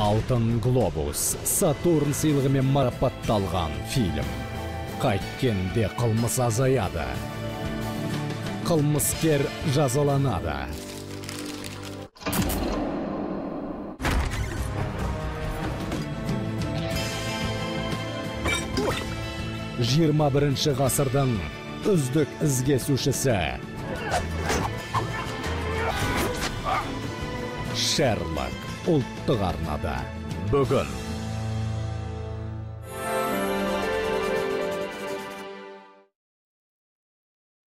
алтын глобус. Сатурн сыйлығымен марапатталған фильм. Қайткенде қылмыс азаяды. Қылмыскер жазаланады. жиырма бірінші ғасырдың үздік ізкесушісі шерлок. Ұлттық арнада бүгін